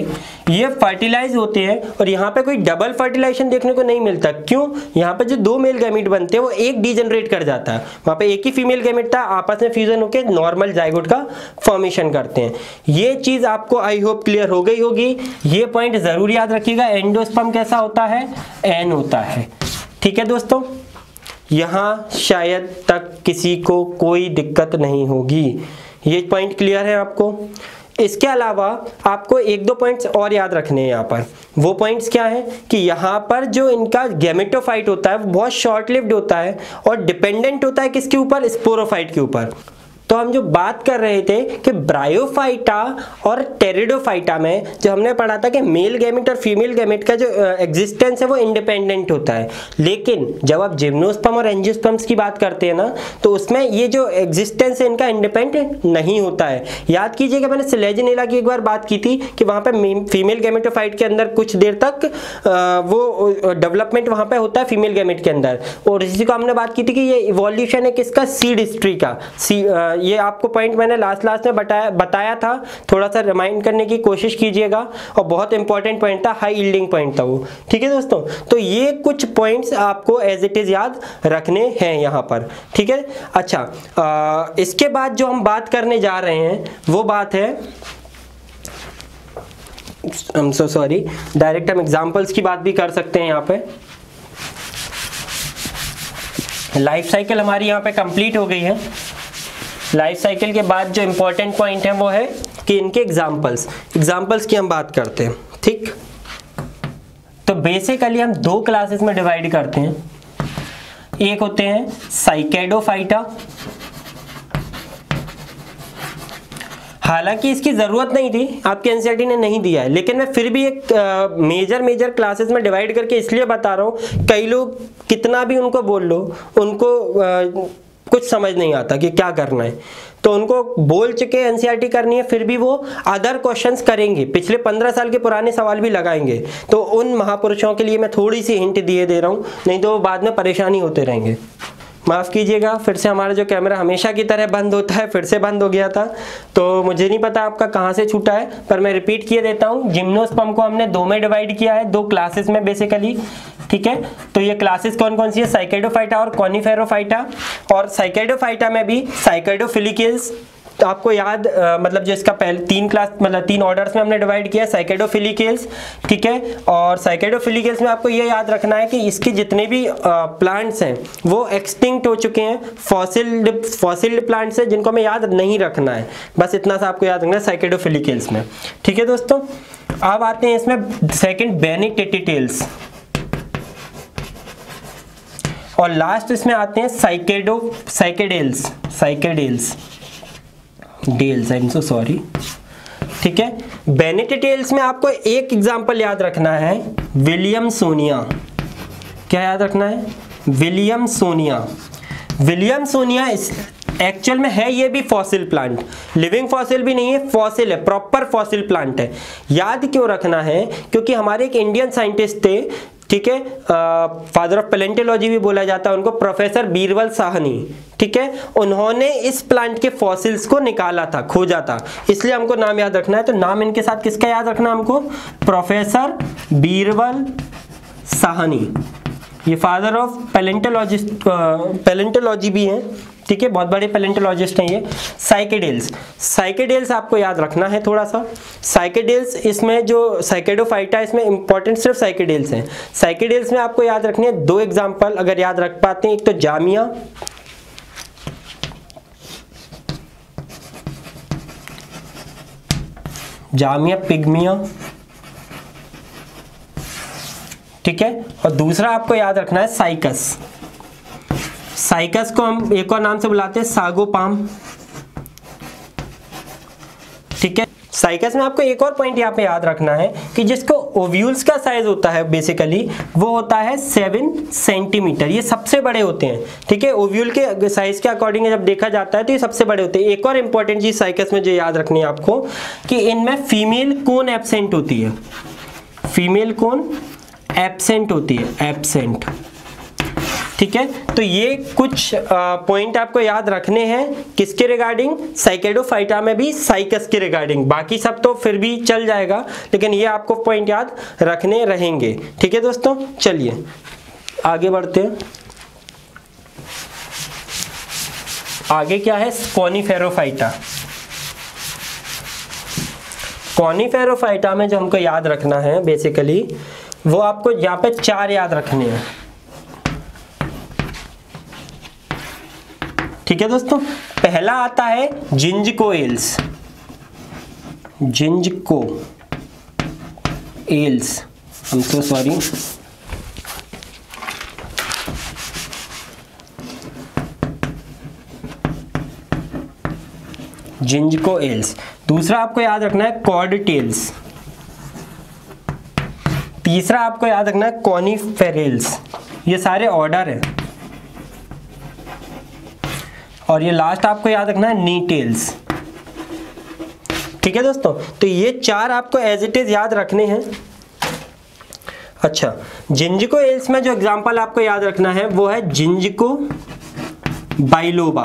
ये फर्टिलाइज होते हैं और यहाँ पे कोई डबल फर्टिलाइजेशन देखने को नहीं मिलता। क्यों? यहाँ पे जो दो मेल गैमिट बनते हैं, वो एक डिजनरेट कर जाता है। वहाँ पे एक ही फीमेल गैमिट था, आपस में फ्यूजन होकर नॉर्मल जाइगोट का फॉर्मेशन करते हैं। ये चीज़ आपको आई होप क्लियर हो गई होगी। ये पॉइंट ज़रूर याद रखिएगा एंडोस्पम कैसा होता है? एन होता है। ठीक है दोस्तों? यहाँ शायद तक किसी को कोई दिक्कत नहीं होगी। ये पॉइंट क्लियर है आपको? इसके अलावा आपको एक दो पॉइंट्स और याद रखने हैं यहाँ पर। वो पॉइंट्स क्या है? कि यहाँ पर जो इनका गेमेटोफाइट होता है, वो बहुत शॉर्ट लिव्ड होता है और डिपेंडेंट होता है किसके ऊपर? स्पोरोफाइट के ऊपर। तो हम जो बात कर रहे थे कि ब्रायोफाइटा और टेरिडोफाइटा में जो हमने पढ़ा था कि मेल गैमेट और फीमेल गैमेट का जो एग्जिस्टेंस है वो इंडिपेंडेंट होता है। लेकिन जब आप जिम्नोस्पम और एंजियोस्पम्स की बात करते हैं ना तो उसमें ये जो एग्जिस्टेंस है इनका इंडिपेंडेंट नहीं होता है। याद कीजिएगा मैंने सिलेजनेला की एक बार बात की थी कि वहाँ पर फीमेल गैमेटोफाइट के अंदर कुछ देर तक वो डेवलपमेंट वहाँ पर होता है फीमेल गैमेट के अंदर। और इसी को हमने बात की थी कि ये इवोल्यूशन है किसका? सीड हिस्ट्री का। सी ये आपको पॉइंट मैंने लास्ट लास्ट में बताया बताया था। थोड़ा सा रिमाइंड करने की कोशिश कीजिएगा। और बहुत इंपॉर्टेंट पॉइंट था हाई इल्डिंग पॉइंट था वो। ठीक है दोस्तों? तो ये कुछ पॉइंट्स आपको एज इट इज़ याद रखने हैं यहाँ पर। ठीक है? अच्छा आ, इसके बाद जो हम बात करने जा रहे हैं वो बात है so सॉरी डायरेक्ट हम एग्जाम्पल्स की बात भी कर सकते हैं यहाँ पे। लाइफ साइकिल हमारी यहाँ पे कंप्लीट हो गई है। लाइफ साइकिल के बाद जो इंपॉर्टेंट पॉइंट है वो है कि इनके एग्जाम्पल्स एग्जाम्पल्स की हम बात करते हैं ठीक? तो बेसिकली हम दो क्लासेस में डिवाइड करते हैं। एक होते हैं साइकेडोफाइटा हालाँकि इसकी ज़रूरत नहीं थी आपके एनसीईआरटी ने नहीं दिया है लेकिन मैं फिर भी एक मेजर मेजर क्लासेस में डिवाइड करके इसलिए बता रहा हूँ कई लोग कितना भी उनको बोल लो उनको आ, कुछ समझ नहीं आता कि क्या करना है। तो उनको बोल चुके एनसीईआरटी करनी है, फिर भी वो अदर क्वेश्चंस करेंगे। पिछले पंद्रह साल के पुराने सवाल भी लगाएँगे। तो उन महापुरुषों के लिए मैं थोड़ी सी हिंट दिए दे रहा हूँ, नहीं तो बाद में परेशानी होते रहेंगे। माफ़ कीजिएगा, फिर से हमारा जो कैमरा हमेशा की तरह बंद होता है, फिर से बंद हो गया था। तो मुझे नहीं पता आपका कहाँ से छूटा है, पर मैं रिपीट किए देता हूँ। जिम्नोस्पम को हमने दो में डिवाइड किया है, दो क्लासेस में बेसिकली ठीक है? तो ये क्लासेस कौन कौन सी है? साइकेडोफाइटा और कॉनिफेरोफाइटा और साइकेडोफाइटा में भी साइकेडोफिलिकिल्स तो आपको याद आ, मतलब जो इसका पहले तीन क्लास मतलब तीन ऑर्डर्स में हमने डिवाइड किया साइकेडोफिलिकेल्स ठीक है? और साइकेडोफिलिकेल्स में आपको ये याद रखना है कि इसके जितने भी प्लांट्स हैं वो एक्सटिंक्ट हो चुके हैं फॉसिल फॉसिल प्लांट्स हैं जिनको हमें याद नहीं रखना है। बस इतना सा आपको याद रखना है साइकेडोफिलिकेल्स में। ठीक है दोस्तों? अब आते हैं इसमें सेकेंड बेनिटेटिटेल्स और लास्ट इसमें आते हैं साइकेडो साइकेडेल्स साइकेडेल्स डेल्स आई एम सो सॉरी ठीक है? बेनेटेल्स में आपको एक एग्जांपल याद रखना है। विलियम सोनिया क्या याद रखना है? Williamsonia Williamsonia actual में है ये भी फॉसिल प्लांट लिविंग फॉसिल भी नहीं है फॉसिल है प्रॉपर फॉसिल प्लांट है। याद क्यों रखना है? क्योंकि हमारे एक इंडियन साइंटिस्ट थे ठीक है? फादर ऑफ़ पेलेंटोलॉजी भी बोला जाता है उनको प्रोफेसर बीरबल साहनी, ठीक है? उन्होंने इस प्लांट के फॉसिल्स को निकाला था, खोजा था। इसलिए हमको नाम याद रखना है तो नाम इनके साथ किसका याद रखना हमको? प्रोफेसर बीरबल साहनी। ये फादर ऑफ़ पेलेंटोलॉजिस्ट पेलेंटोलॉजी भी हैं। ठीक है, बहुत बड़े पेलेंटोलॉजिस्ट हैं ये। साइकेडेल्स साइकेडेल्स आपको याद रखना है थोड़ा सा साइकेडेल्स इसमें जो साइकेडोफाइटा इसमें इंपॉर्टेंट सिर्फ़ साइकेडेल्स हैं। साइकेडेल्स में आपको याद रखने हैं दो एग्ज़ाम्पल अगर याद रख पाते हैं। एक तो जामिया। जामिया पिग्मिया। ठीक है? और दूसरा आपको याद रखना है साइकस। साइकस को हम एक और नाम से बुलाते हैं सागोपाम ठीक है? साइकस में आपको एक और पॉइंट यहाँ पे याद रखना है कि जिसको ओव्यूल्स का साइज़ होता है बेसिकली वो होता है सेवन सेंटीमीटर ये सबसे बड़े होते हैं। ठीक है? ओव्यूल के साइज़ के अकॉर्डिंग जब देखा जाता है तो ये सबसे बड़े होते हैं। एक और इंपॉर्टेंट चीज़ साइकस में जो याद रखनी है आपको कि इनमें फीमेल कौन एबसेंट होती है। फीमेल कौन एबसेंट होती है। एबसेंट ठीक है? तो ये कुछ पॉइंट आपको याद रखने हैं, किसके रिगार्डिंग साइकेडोफाइटा में भी साइकस के रिगार्डिंग बाकी सब तो फिर भी चल जाएगा, लेकिन ये आपको पॉइंट याद रखने रहेंगे। ठीक है दोस्तों? चलिए, आगे बढ़ते हैं। आगे क्या है? कॉनीफेरोफाइटा कॉनीफेरोफाइटा में जो हमको याद रखना है बेसिकली वो आपको यहाँ पे चार याद रखने हैं। ठीक है दोस्तों, पहला आता है जिंजको एल्स। जिंजको एल्स। हम सो सॉरी जिंजको एल्स। दूसरा आपको याद रखना है कॉर्ड टेल्स तीसरा आपको याद रखना है कॉनीफेरेल्स। ये सारे ऑर्डर है। और ये लास्ट आपको याद रखना है नी टेल्स ठीक है दोस्तों? तो ये चार आपको एज इट इज़ याद रखने हैं। अच्छा जिंजिको एल्स में जो एग्जांपल आपको याद रखना है, वो है जिंजिको बाइलोबा।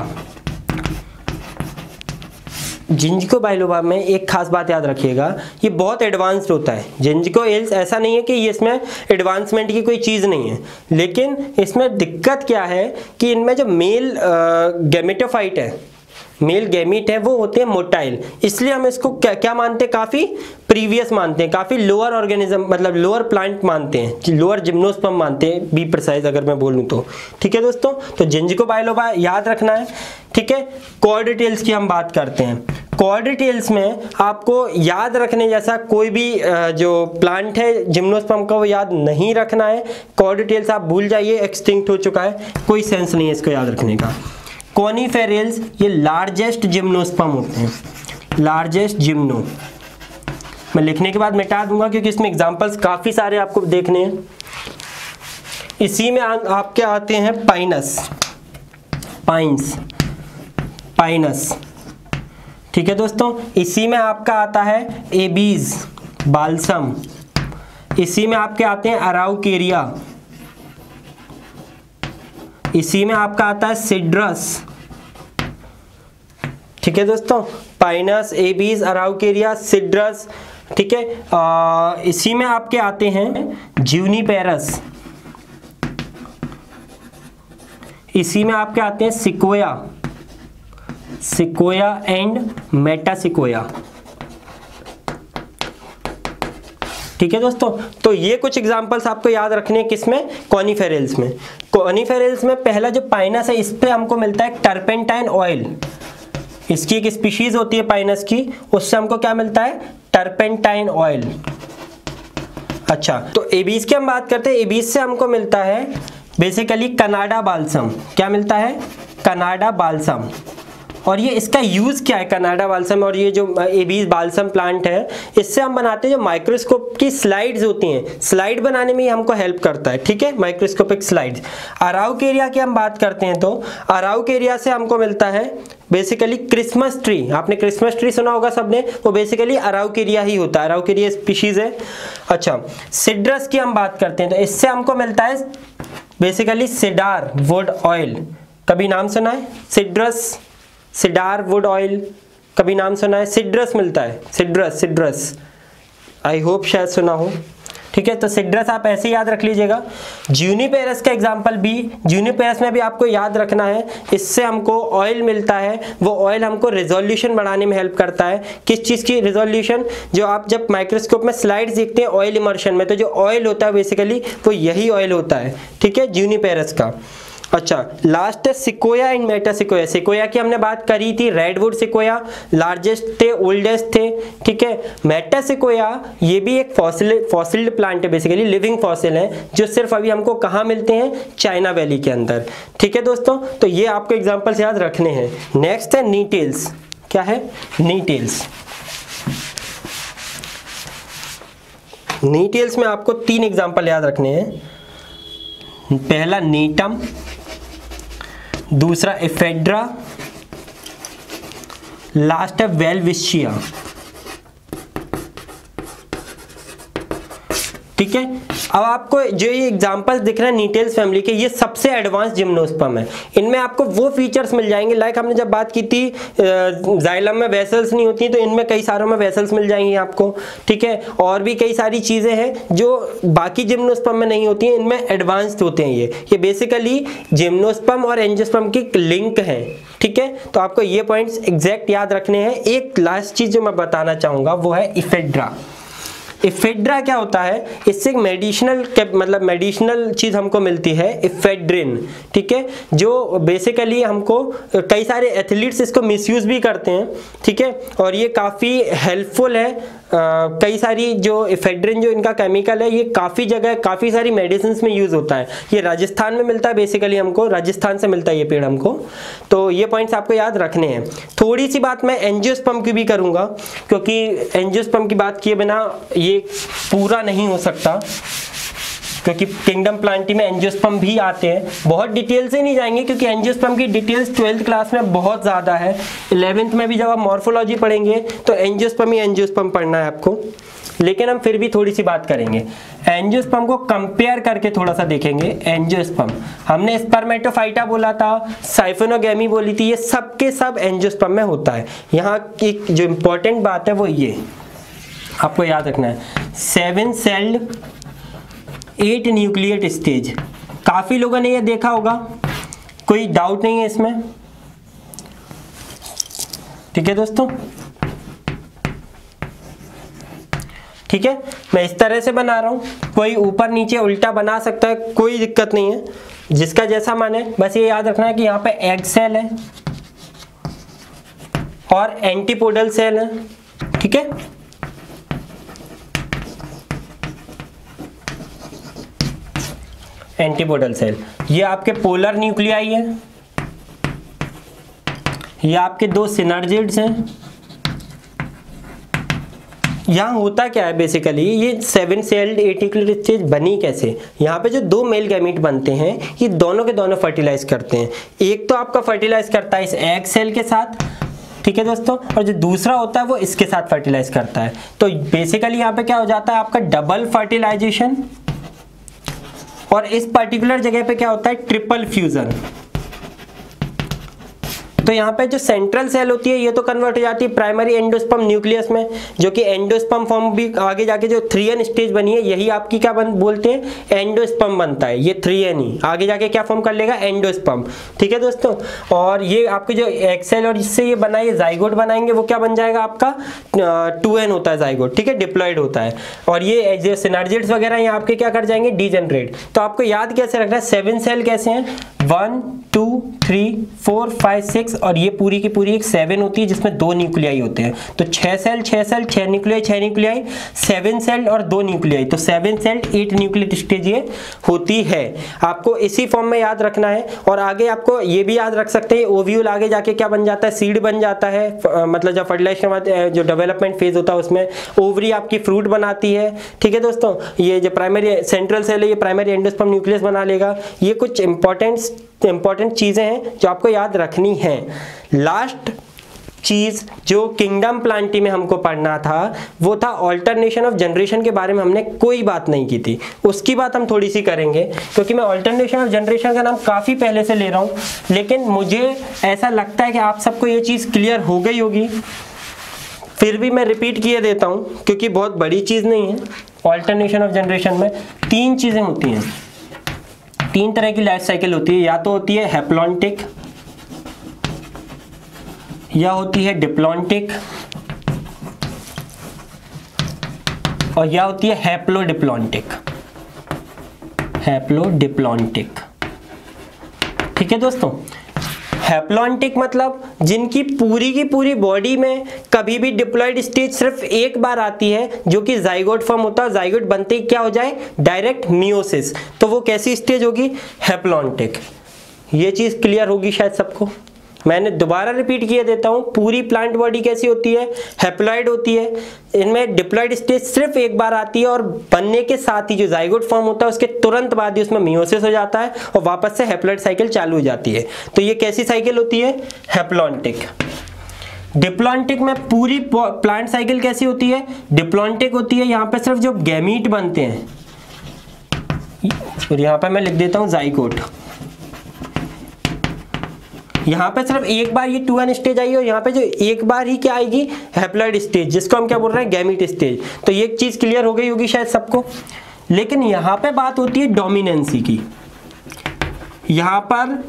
जिंजिको बाइलोबा में एक खास बात याद रखिएगा, ये बहुत एडवांस्ड होता है। जिंजिको एल्स ऐसा नहीं है कि ये इसमें एडवांसमेंट की कोई चीज़ नहीं है, लेकिन इसमें दिक्कत क्या है कि इनमें जो मेल गेमेटोफाइट है मेल गैमीट है, वो होते हैं मोटाइल इसलिए हम इसको क्या क्या मानते हैं? काफ़ी प्रीवियस मानते हैं, काफ़ी लोअर ऑर्गेनिज्म मतलब लोअर प्लांट मानते हैं लोअर जिम्नोस्पम मानते हैं बी प्रसाइज अगर मैं बोलूँ तो। ठीक है दोस्तों? तो जिंजिको बायोलोबा याद रखना है, ठीक है? कॉर्ड डिटेल्स की हम बात करते हैं। कॉर्ड डिटेल्स में आपको याद रखने जैसा कोई भी जो प्लांट है जिम्नोस्पम का वो याद नहीं रखना है। कॉर्ड डिटेल्स आप भूल जाइए एक्सटिंक्ट हो चुका है। कोई सेंस नहीं है इसको याद रखने का। कॉनीफेरेल्स ये लार्जेस्ट जिम्नोस्पम होते हैं। लार्जेस्ट जिम्नो मैं लिखने के बाद मिटा दूँगा क्योंकि इसमें एग्जाम्पल्स काफ़ी सारे आपको देखने हैं। इसी में आ, आपके आते हैं पाइनस पाइंस पाइनस ठीक है दोस्तों, इसी में आपका आता है एबीज, बालसम। इसी में आपके आते हैं अराउकेरिया। इसी में आपका आता है सिड्रस। ठीक है दोस्तों, पाइनस, एबीज, अराउकेरिया, सिड्रस। ठीक है इसी में आपके आते हैं जीवनी पेरस इसी में आपके आते हैं सिकोया सिकोया एंड मेटासिकोया। ठीक है दोस्तों? तो ये कुछ एग्जांपल्स आपको याद रखने हैं किसमें? कॉनीफेरल्स में। कॉनीफेरल्स में पहला जो पाइनस है, इस पे हमको मिलता है टर्पेंटाइन ऑयल इसकी एक स्पीशीज होती है पाइनस की। उससे हमको क्या मिलता है? टर्पेंटाइन ऑयल अच्छा तो एबीज की हम बात करते हैं। एबीज से हमको मिलता है बेसिकली कनाडा बालसम क्या मिलता है? कनाडा बालसम और ये इसका यूज़ क्या है कनाडा बालसम और ये जो एबीज बालसम प्लांट है, इससे हम बनाते हैं जो माइक्रोस्कोप की स्लाइड्स होती हैं। स्लाइड बनाने में ही हमको हेल्प करता है, ठीक है? माइक्रोस्कोपिक स्लाइड्स अराउ के एरिया की हम बात करते हैं तो अराउक एरिया से हमको मिलता है बेसिकली क्रिसमस ट्री आपने क्रिसमस ट्री सुना होगा सबने? वो बेसिकली अराउ केरिया ही होता है। अराउ केरिया स्पीशीज है। अच्छा सिड्रस की हम बात करते हैं तो इससे हमको मिलता है बेसिकली सिडार वुड ऑयल कभी नाम सुना है? सिड्रस सिडार वुड ऑयल कभी नाम सुना है? सिड्रस मिलता है। Cedrus Cedrus. आई होप शायद सुना हो। ठीक है तो सिड्रस आप ऐसे याद रख लीजिएगा। जूनीपेरस का एग्ज़ाम्पल भी जूनीपेरस में भी आपको याद रखना है। इससे हमको ऑयल मिलता है। वो ऑयल हमको रिजोल्यूशन बढ़ाने में हेल्प करता है। किस चीज़ की रिजोल्यूशन जो आप जब माइक्रोस्कोप में स्लाइड्स देखते हैं ऑयल इमर्शन में तो जो ऑयल होता है बेसिकली वो यही ऑयल होता है। ठीक है जूनीपेरस का। अच्छा लास्ट है sequoia and metasequoia sequoia की हमने बात करी थी रेडवुड सिकोया लार्जेस्ट थे ओल्डेस्ट थे, ठीक है? मेटा सिकोया ये भी एक फॉसिल फॉसिल्ड प्लांट है बेसिकली लिविंग फॉसिल है, जो सिर्फ़ अभी हमको कहाँ मिलते हैं? चाइना वैली के अंदर। ठीक है दोस्तों? तो ये आपको एग्जाम्पल्स याद रखने हैं। नेक्स्ट है नीटेल्स क्या है? नीटेल्स नीटेल्स में आपको तीन एग्ज़ाम्पल याद रखने हैं। पहला नीटम दूसरा इफेड्रा लास्ट है वेलविशिया। ठीक है? अब आपको जो ये एग्जांपल्स दिख रहे हैं नीटेल्स फैमिली के, ये सबसे एडवांस जिम्नोस्पम है। इनमें आपको वो फीचर्स मिल जाएँगे। लाइक हमने जब बात की थी जाइलम में वेसल्स नहीं होती तो इनमें कई सारों में वेसल्स मिल जाएँगी आपको, ठीक है? और भी कई सारी चीज़ें हैं जो बाकी जिम्नोस्पम में नहीं होती हैं, इनमें एडवांस्ड होते हैं ये। ये बेसिकली जिम्नोस्पम और एंजियोस्पम की लिंक है, ठीक है? तो आपको ये पॉइंट्स एग्जैक्ट याद रखने हैं। एक लास्ट चीज़ जो मैं बताना चाहूँगा, वो है इफेड्रा इफेड्रा क्या होता है? इससे मेडिसिनल मतलब मेडिसिनल चीज़ हमको मिलती है, इफेड्रिन, ठीक है? जो बेसिकली हमको, कई सारे एथलीट्स इसको मिसयूज़ भी करते हैं, ठीक है? और ये काफ़ी हेल्पफुल है। कई सारी जो इफेड्रिन जो इनका केमिकल है, ये काफ़ी जगह, काफ़ी सारी मेडिसिन में यूज़ होता है। ये राजस्थान में मिलता है बेसिकली हमको, राजस्थान से मिलता है ये पेड़ हमको। तो ये पॉइंट्स आपको याद रखने हैं। थोड़ी सी बात मैं एनजियोस्पम की भी करूँगा, क्योंकि एनजियोस्पम की बात किए बिना ये पूरा नहीं हो सकता, क्योंकि किंगडम प्लांटी में एंजियोस्पम भी आते हैं। बहुत डिटेल से नहीं जाएँगे, क्योंकि एंजियोस्पम की डिटेल्स ट्वेल्थ क्लास में बहुत ज़्यादा है। इलेवेंथ में भी जब आप मॉर्फोलॉजी पढ़ेंगे तो एंजियोस्पम ही एंजियोस्पम पढ़ना है आपको। लेकिन हम फिर भी थोड़ी सी बात करेंगे। एंजियोस्पम को कंपेयर करके थोड़ा सा देखेंगे। एंजियोस्पम हमने स्पर्मेटोफाइटा बोला था साइफोनोगेमी बोली थी, ये सब के सब एंजियोस्पम में होता है। यहाँ की जो इंपॉर्टेंट बात है वो ये। आपको याद रखना है। Seven celled eight nucleate stage काफ़ी लोगों ने ये देखा होगा। कोई डाउट नहीं है इसमें। ठीक है दोस्तों? ठीक है? मैं इस तरह से बना रहा हूँ। कोई ऊपर नीचे उल्टा बना सकता है, कोई दिक्कत नहीं है। जिसका जैसा माने बस ये याद रखना है कि यहाँ पे एग सेल है। और एंटीपोडल सेल है। ठीक है? Antipodal cell. ये आपके पोलर न्यूक्लियाई है। ये आपके दो सिनर्जिड्स हैं। यहाँ होता क्या है बेसिकली ये सेवन सेल्ड एटिकुलर स्टेज बनी कैसे? यहाँ पे जो दो मेल गैमिट बनते हैं, ये दोनों के दोनों फर्टिलाइज करते हैं। एक तो आपका फर्टिलाइज करता है इस एग सेल के साथ, ठीक है दोस्तों? और जो दूसरा होता है वो इसके साथ फर्टिलाइज करता है। तो बेसिकली यहाँ पे क्या हो जाता है? आपका डबल फर्टिलाइजेशन और इस पर्टिकुलर जगह पे क्या होता है? ट्रिपल फ्यूजन तो यहाँ पे जो सेंट्रल सेल होती है, ये तो कन्वर्ट हो जाती है प्राइमरी एंडोस्पम न्यूक्लियस में, जो कि एंडोस्पम फॉर्म भी आगे जाके जो थ्री एन स्टेज बनी है, यही आपकी क्या बन, बोलते हैं एंडोस्पम बनता है, ये थ्री एन ही। आगे जाके क्या फॉर्म कर लेगा? एंडोस्पम ठीक है दोस्तों? और ये आपके जो एक्सेल और इससे ये बनाए जाइगोट बनाएँगे, वो क्या बन जाएगा आपका? टू एन होता है जाइगोट ठीक है? डिप्लॉयड होता है। और ये सिनार्जिट्स वगैरह ये आपके क्या कर जाएँगे? डीजेनरेट तो आपको याद कैसे रखना है? सेवन सेल कैसे हैं? One two three four five six और ये पूरी की पूरी एक सेवन होती है, जिसमें दो न्यूक्लियाई होते हैं। तो छह सेल छह सेल छह न्यूक्लियाई छह न्यूक्लियाई सेवन सेल और दो न्यूक्लियाई तो seven cell eight nuclear stage ये होती है। आपको इसी फॉर्म में याद रखना है और आगे आपको ये भी याद रख सकते हैं ओव्यूल आगे जाके क्या बन जाता है? सीड बन जाता है। मतलब जब फर्टिलाइजेशन जो डेवलपमेंट फ़ेज़ होता है उसमें ओवरी आपकी फ्रूट बनाती है। ठीक है दोस्तों? ये जो प्राइमरी सेंट्रल सेल है, ये प्राइमरी एंडोस्पर्म न्यूक्लियस बना लेगा। ये कुछ इंपॉर्टेंट इंपॉर्टेंट चीज़ें हैं जो आपको याद रखनी है। लास्ट चीज़ जो किंगडम प्लांटी में हमको पढ़ना था, वो था ऑल्टरनेशन ऑफ़ जनरेशन के बारे में हमने कोई बात नहीं की थी। उसकी बात हम थोड़ी सी करेंगे, क्योंकि मैं ऑल्टरनेशन ऑफ़ जनरेशन का नाम काफ़ी पहले से ले रहा हूँ, लेकिन मुझे ऐसा लगता है कि आप सबको ये चीज़ क्लियर हो गई होगी। फिर भी मैं रिपीट किए देता हूँ, क्योंकि बहुत बड़ी चीज़ नहीं है। ऑल्टरनेशन ऑफ़ जनरेशन में तीन चीज़ें होती हैं। तीन तरह की लाइफ साइकिल होती है। या तो होती है हेप्लॉन्टिक या होती है डिप्लॉन्टिक और या होती है हैप्लो डिप्लॉन्टिक हैप्लो डिप्लॉन्टिक ठीक है दोस्तों? हैप्लॉन्टिक मतलब जिनकी पूरी की पूरी बॉडी में कभी भी डिप्लॉयड स्टेज सिर्फ़ एक बार आती है, जो कि जाइगोट फॉर्म होता है जाइगोट बनते ही क्या हो जाए? डायरेक्ट मियोसिस तो वो कैसी स्टेज होगी? हैप्लॉन्टिक ये चीज़ क्लियर होगी शायद सबको? मैंने दोबारा रिपीट किया देता हूँ, पूरी प्लांट बॉडी कैसी होती है? हेप्लॉइड होती है। इनमें डिप्लॉइड स्टेज सिर्फ़ एक बार आती है और बनने के साथ ही जो जाइगोट फॉर्म होता है, उसके तुरंत बाद ही उसमें मियोसिस हो जाता है और वापस से हेप्लॉइड साइकिल चालू हो जाती है। तो ये कैसी साइकिल होती है? हेप्लॉन्टिक डिप्लॉन्टिक में पूरी प्लांट साइकिल कैसी होती है? डिप्लॉन्टिक होती है। यहाँ पे सिर्फ़ जो गैमीट बनते हैं। और यहाँ पे मैं लिख देता हूँ जाइकोट यहाँ पे सिर्फ़ एक बार ये टू एन स्टेज आई और यहाँ पे जो एक बार ही क्या आएगी? हेप्लॉइड स्टेज जिसको हम क्या बोल रहे हैं? गैमिट स्टेज तो ये चीज़ क्लियर हो गई होगी शायद सबको। लेकिन यहाँ पे बात होती है डोमिनेंसी की। यहाँ पर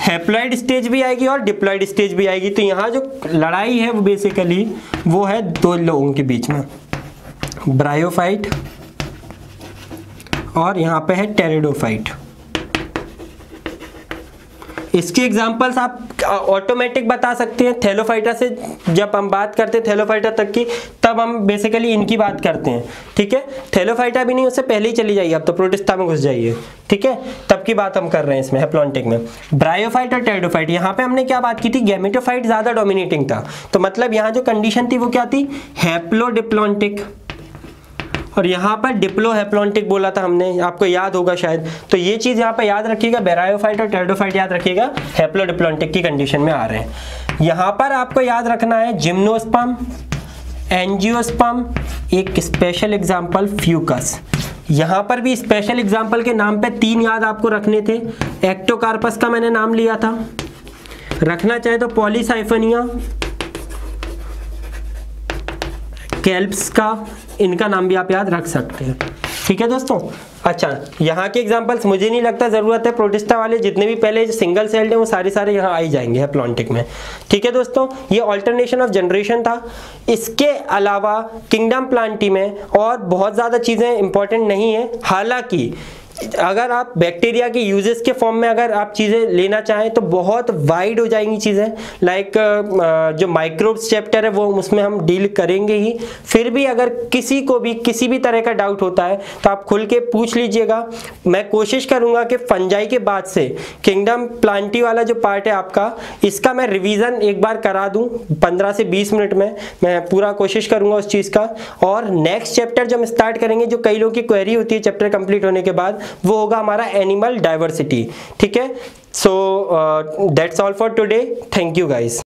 हेप्लॉइड स्टेज भी आएगी और डिप्लॉइड स्टेज भी आएगी। तो यहाँ जो लड़ाई है वो बेसिकली वो है दो लोगों के बीच में। ब्रायोफाइट और यहाँ पे है टेरिडोफाइट इसकी एग्जांपल्स आप ऑटोमेटिक बता सकते हैं। थेलोफाइटा से जब हम बात करते हैं थेलोफाइटा तक की, तब हम बेसिकली इनकी बात करते हैं। ठीक है? थेलोफाइटा भी नहीं, उससे पहले ही चली जाइए अब तो प्रोटिस्टा में घुस जाइए। ठीक है? तब की बात हम कर रहे हैं इसमें हेप्लॉन्टिक में। ब्रायोफाइट और टेरिडोफाइट यहाँ पे हमने क्या बात की थी? गैमेटोफाइट ज़्यादा डोमिनेटिंग था। तो मतलब यहाँ जो कंडीशन थी, वो क्या थी? हैप्लोडिप्लॉन्टिक और यहाँ पर डिप्लो हेप्लॉन्टिक बोला था हमने, आपको याद होगा शायद। तो ये चीज़ यहाँ पर याद रखिएगा बेरायोफाइट और टेरिडोफाइट याद रखिएगा हेप्लो डिप्लॉन्टिक की कंडीशन में आ रहे हैं। यहाँ पर आपको याद रखना है जिम्नोस्पम एनजियोस्पम एक स्पेशल एग्ज़ाम्पल फ्यूकस यहाँ पर भी स्पेशल एग्ज़ाम्पल के नाम पे तीन याद आपको रखने थे। एक्टोकार्पस का मैंने नाम लिया था। रखना चाहे तो पॉलीसाइफनिया कैल्प्स का, इनका नाम भी आप याद रख सकते हैं। ठीक है दोस्तों? अच्छा यहाँ के एग्जाम्पल्स मुझे नहीं लगता ज़रूरत है प्रोटिस्टा वाले, जितने भी पहले सिंगल सेल्ड हैं, वो सारे सारे यहाँ आ ही जाएँगे प्लॉन्टिक में। ठीक है दोस्तों? ये ऑल्टरनेशन ऑफ़ जनरेशन था। इसके अलावा किंगडम प्लांटी में और बहुत ज़्यादा चीज़ें इंपॉर्टेंट नहीं है। हालाँकि अगर आप बैक्टीरिया के यूजेस के फॉर्म में अगर आप चीज़ें लेना चाहें तो बहुत वाइड हो जाएँगी चीज़ें। लाइक जो माइक्रोब्स चैप्टर है, वो उसमें हम डील करेंगे ही। फिर भी अगर किसी को भी, किसी भी तरह का डाउट होता है तो आप खुल के पूछ लीजिएगा। मैं कोशिश करूँगा कि फंजाई के बाद से किंगडम प्लांटी वाला जो पार्ट है आपका, इसका मैं रिविज़न एक बार करा दूँ, पंद्रह से बीस मिनट में। मैं पूरा कोशिश करूँगा उस चीज़ का। और नेक्स्ट चैप्टर जो हम स्टार्ट करेंगे, जो कई लोगों की क्वेरी होती है चैप्टर कंप्लीट होने के बाद वो होगा हमारा एनिमल डाइवर्सिटी ठीक है? So that's all for today thank you guys